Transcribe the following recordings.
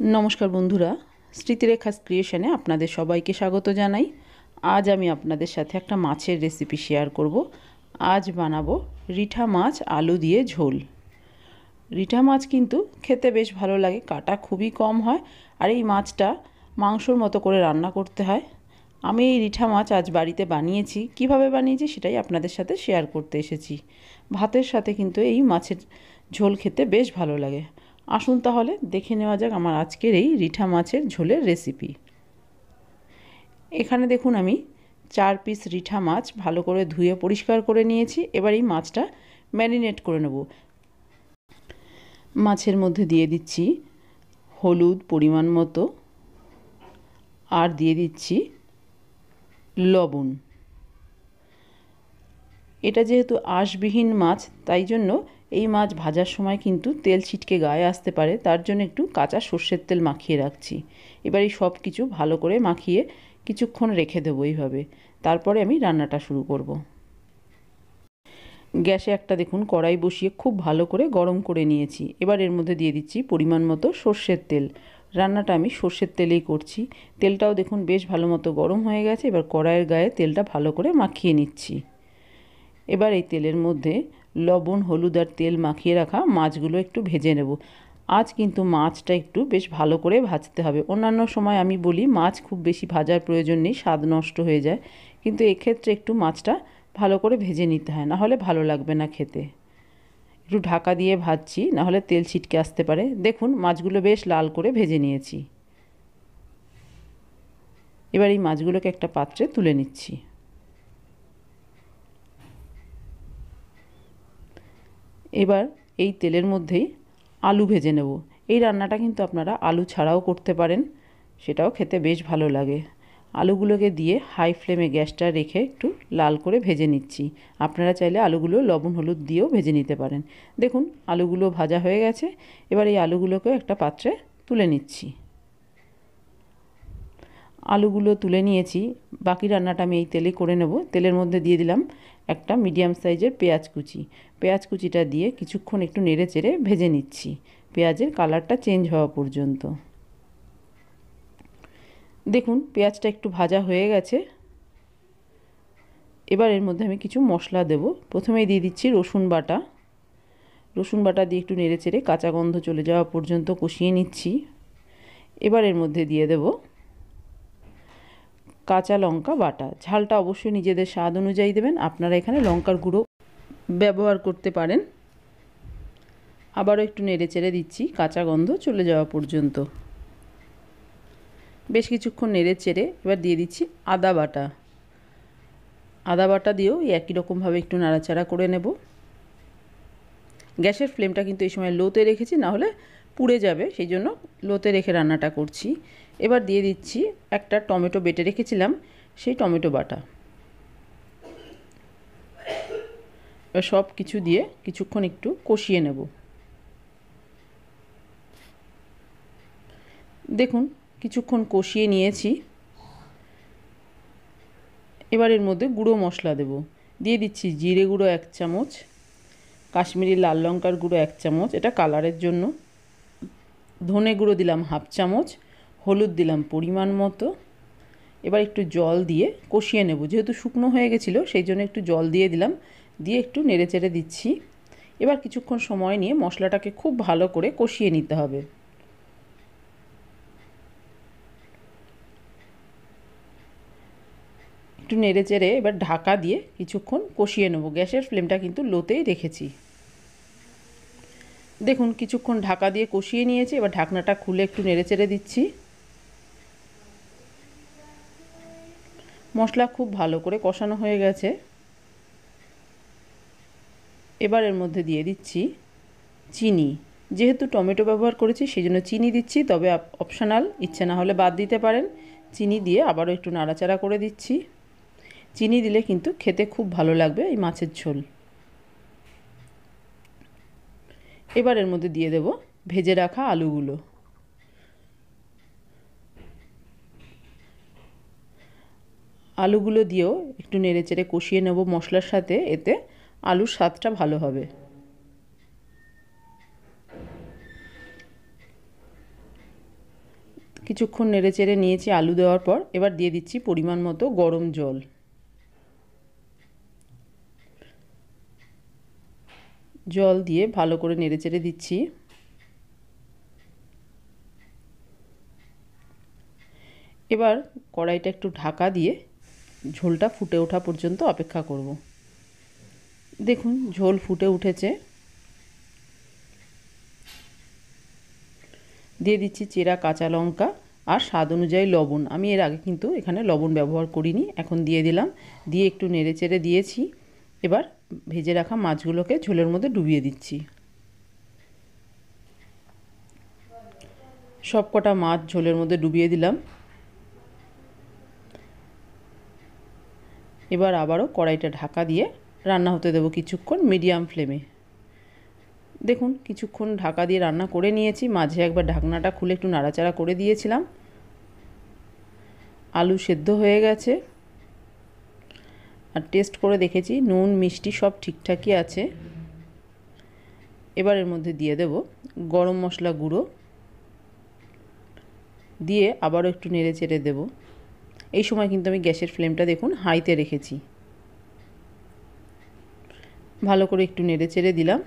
নমস্কার বন্ধুরা স্মৃতিরেখা ক্রিয়েশনে আপনাদের সবাইকে স্বাগত জানাই। আজ আমি আপনাদের সাথে একটা মাছের রেসিপি শেয়ার করব। আজ বানাবো রিঠা মাছ, আলু দিয়ে ঝোল। রিঠা মাছ কিন্তু খেতে বেশ ভালো লাগে, কাটা খুবই কম হয়, আর এই মাছটা মাংসর মতো করে রান্না করতে হয়। আমি এই রিঠা মাছ আজ বাড়িতে বানিয়েছি। কীভাবে বানিয়েছি সেটাই আপনাদের সাথে শেয়ার করতে এসেছি। ভাতের সাথে কিন্তু এই মাছের ঝোল খেতে বেশ ভালো লাগে। আসুন তাহলে, দেখে নেওয়া যাক আমার আজকের এই রিঠা মাছের ঝোলের রেসিপি এখানে দেখুন আমি চার পিস রিঠা মাছ ভালো করে ধুয়ে পরিষ্কার করে নিয়েছি। এবার এই মাছটা ম্যারিনেট করে নেব। মাছের মধ্যে দিয়ে দিচ্ছি হলুদ পরিমাণ মতো আর দিয়ে দিচ্ছি লবণ। এটা যেহেতু আঁশবিহীন মাছ, তাই জন্য এই মাছ ভাজার সময় কিন্তু তেল ছিটকে গায়ে আসতে পারে, তার জন্য একটু কাঁচা সর্ষের তেল মাখিয়ে রাখছি। এবার এই সব কিছু ভালো করে মাখিয়ে কিছুক্ষণ রেখে দেবো এইভাবে। তারপরে আমি রান্নাটা শুরু করব। গ্যাসে একটা দেখুন কড়াই বসিয়ে খুব ভালো করে গরম করে নিয়েছি। এবার এর মধ্যে দিয়ে দিচ্ছি পরিমাণ মতো সর্ষের তেল। রান্নাটা আমি সর্ষের তেলেই করছি। তেলটাও দেখুন বেশ ভালো মতো গরম হয়ে গেছে, এবার কড়াইয়ের গায়ে তেলটা ভালো করে মাখিয়ে নিচ্ছি। এবার এই তেলের মধ্যে লবণ, হলুদ আর তেল মাখিয়ে রাখা মাছগুলো একটু ভেজে নেব। আজ কিন্তু মাছটা একটু বেশ ভালো করে ভাজতে হবে। অন্যান্য সময় আমি বলি মাছ খুব বেশি ভাজার প্রয়োজন নেই, স্বাদ নষ্ট হয়ে যায়। কিন্তু এক্ষেত্রে একটু মাছটা ভালো করে ভেজে নিতে হয়, নাহলে ভালো লাগবে না খেতে। একটু ঢাকা দিয়ে ভাজছি, নাহলে তেল ছিটকে আসতে পারে। দেখুন, মাছগুলো বেশ লাল করে ভেজে নিয়েছি। এবার এই মাছগুলোকে একটা পাত্রে তুলে নিচ্ছি। এবার এই তেলের মধ্যেই আলু ভেজে নেব। এই রান্নাটা কিন্তু আপনারা আলু ছাড়াও করতে পারেন, সেটাও খেতে বেশ ভালো লাগে। আলুগুলোকে দিয়ে হাই ফ্লেমে গ্যাসটা রেখে একটু লাল করে ভেজে নিচ্ছি। আপনারা চাইলে আলুগুলো লবণ, হলুদ দিয়েও ভেজে নিতে পারেন। দেখুন, আলুগুলো ভাজা হয়ে গেছে। এবার এই আলুগুলোকেও একটা পাত্রে তুলে নিচ্ছি। আলুগুলো তুলে নিয়েছি। বাকি রান্নাটা আমি এই তেলে করে নেব। তেলের মধ্যে দিয়ে দিলাম একটা মিডিয়াম সাইজের পেঁয়াজ কুচি। পেঁয়াজ কুচিটা দিয়ে কিছুক্ষণ একটু নেড়ে চেড়ে ভেজে নিচ্ছি। পেঁয়াজের কালারটা চেঞ্জ হওয়া পর্যন্ত। দেখুন, পেঁয়াজটা একটু ভাজা হয়ে গেছে। এবার এর মধ্যে আমি কিছু মশলা দেব। প্রথমেই দিয়ে দিচ্ছি রসুন বাটা। রসুন বাটা দিয়ে একটু নেড়ে চেড়ে কাঁচা গন্ধ চলে যাওয়া পর্যন্ত কষিয়ে নিচ্ছি। এবার এর মধ্যে দিয়ে দেব কাঁচা লঙ্কা বাটা। ঝালটা অবশ্যই নিজেদের স্বাদ অনুযায়ী দেবেন। আপনারা এখানে লঙ্কার গুঁড়ো ব্যবহার করতে পারেন। আবারও একটু নেড়ে চেড়ে দিচ্ছি। কাঁচা গন্ধ চলে যাওয়া পর্যন্ত। বেশ কিছুক্ষণ নেড়ে চেড়ে এবার দিয়ে দিচ্ছি আদা বাটা। আদা বাটা দিয়েও একই রকমভাবে একটু নাড়াচাড়া করে নেব। গ্যাসের ফ্লেমটা কিন্তু এই সময় লোতে রেখেছি নাহলে পুড়ে যাবে, সেই জন্য লোতে রেখে রান্নাটা করছি। এবার দিয়ে দিচ্ছি একটা টমেটো বেটে রেখেছিলাম, সেই টমেটো বাটা। এবার সব কিছু দিয়ে কিছুক্ষণ একটু কষিয়ে নেব। দেখুন, কিছুক্ষণ কষিয়ে নিয়েছি। এবার এর মধ্যে গুঁড়ো মশলা দেব। দিয়ে দিচ্ছি জিরে গুঁড়ো এক চামচ, কাশ্মীরি লাল লঙ্কার গুঁড়ো এক চামচ, এটা কালারের জন্য। ধনে গুঁড়ো দিলাম হাফ চামচ, হলুদ দিলাম পরিমাণ মতো। এবার একটু জল দিয়ে কষিয়ে নেব। যেহেতু শুকনো হয়ে গেছিল, সেই জন্য একটু জল দিয়ে দিলাম। দিয়ে একটু নেড়ে চেড়ে দিচ্ছি। এবার কিছুক্ষণ সময় নিয়ে মশলাটাকে খুব ভালো করে কষিয়ে নিতে হবে। একটু নেড়ে চেড়ে এবার ঢাকা দিয়ে কিছুক্ষণ কষিয়ে নেব। গ্যাসের ফ্লেমটা কিন্তু লোতেই রেখেছি। দেখুন, কিছুক্ষণ ঢাকা দিয়ে কষিয়ে নিয়েছি, এবার ঢাকনাটা খুলে একটু নেড়ে চেড়ে দিচ্ছি। মশলা খুব ভালো করে কষানো হয়ে গেছে। এবার এর মধ্যে দিয়ে দিচ্ছি চিনি। যেহেতু টমেটো ব্যবহার করেছি সেই জন্য চিনি দিচ্ছি, তবে অপশনাল ইচ্ছে না হলে বাদ দিতে পারেন। চিনি দিয়ে আবারও একটু নাড়াচাড়া করে দিচ্ছি। চিনি দিলে কিন্তু খেতে খুব ভালো লাগবে এই মাছের ঝোল। এবার এর মধ্যে দিয়ে দেব ভেজে রাখা আলুগুলো। আলুগুলো দিয়েও একটু নেড়ে চেড়ে কষিয়ে নেব মশলার সাথে, এতে আলুর স্বাদটা ভালো হবে। কিছুক্ষণ নেড়ে চেড়ে নিয়েছি আলু দেওয়ার পর, এবার দিয়ে দিচ্ছি পরিমাণ মতো গরম জল। জল দিয়ে ভালো করে নেড়ে চেড়ে দিচ্ছি। এবার কড়াইটা একটু ঢাকা দিয়ে ঝোলটা ফুটে ওঠা পর্যন্ত অপেক্ষা করব। দেখুন, ঝোল ফুটে উঠেছে। দিয়ে দিচ্ছি চেরা কাঁচা লঙ্কা আর স্বাদ অনুযায়ী লবণ। আমি এর আগে কিন্তু এখানে লবণ ব্যবহার করিনি, এখন দিয়ে দিলাম। দিয়ে একটু নেড়ে চেড়ে দিয়েছি। এবার ভেজে রাখা মাছগুলোকে ঝোলের মধ্যে ডুবিয়ে দিচ্ছি। সব কটা মাছ ঝোলের মধ্যে ডুবিয়ে দিলাম। এবার আবারও কড়াইটা ঢাকা দিয়ে রান্না হতে দেবো কিছুক্ষণ মিডিয়াম ফ্লেমে। দেখুন, কিছুক্ষণ ঢাকা দিয়ে রান্না করে নিয়েছি। মাঝে একবার ঢাকনাটা খুলে একটু নাড়াচাড়া করে দিয়েছিলাম। আলু সেদ্ধ হয়ে গেছে। আর টেস্ট করে দেখেছি, নুন, মিষ্টি সব ঠিকঠাকই আছে। এবার এর মধ্যে দিয়ে দেব গরম মশলা গুঁড়ো। দিয়ে আবারও একটু নেড়ে চেড়ে দেবো। এই সময় কিন্তু আমি গ্যাসের ফ্লেমটা দেখুন হাইতে রেখেছি। ভালো করে একটু নেড়ে চেড়ে দিলাম।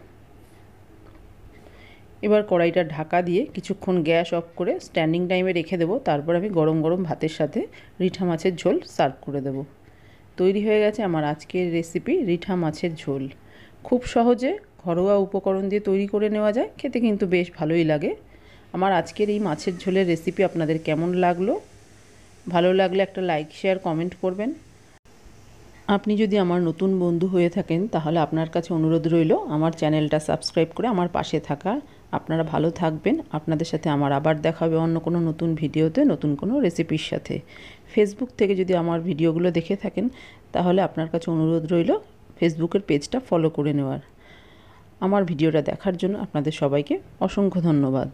এবার কড়াইটা ঢাকা দিয়ে কিছুক্ষণ গ্যাস অফ করে স্ট্যান্ডিং টাইমে রেখে দেবো। তারপর আমি গরম গরম ভাতের সাথে রিঠা মাছের ঝোল সার্ভ করে দেবো। তৈরি হয়ে গেছে আমার আজকের রেসিপি রিঠা মাছের ঝোল। খুব সহজে ঘরোয়া উপকরণ দিয়ে তৈরি করে নেওয়া যায়, খেতে কিন্তু বেশ ভালোই লাগে। আমার আজকের এই মাছের ঝোলের রেসিপি আপনাদের কেমন লাগল? ভালো লাগলে একটা লাইক শেয়ার কমেন্ট করবেন। আপনি যদি আমার নতুন বন্ধু হয়ে থাকেন, তাহলে আপনার কাছে অনুরোধ রইল, আমার চ্যানেলটা সাবস্ক্রাইব করে আমার পাশে থাকা। আপনারা ভালো থাকবেন। আপনাদের সাথে আমার আবার দেখা হবে অন্য কোনো নতুন ভিডিওতে, নতুন কোনো রেসিপির সাথে। ফেসবুক থেকে যদি আমার ভিডিওগুলো দেখে থাকেন, তাহলে আপনার কাছে অনুরোধ রইল ফেসবুকের পেজটা ফলো করে নেওয়ার। আমার ভিডিওটা দেখার জন্য আপনাদের সবাইকে অসংখ্য ধন্যবাদ।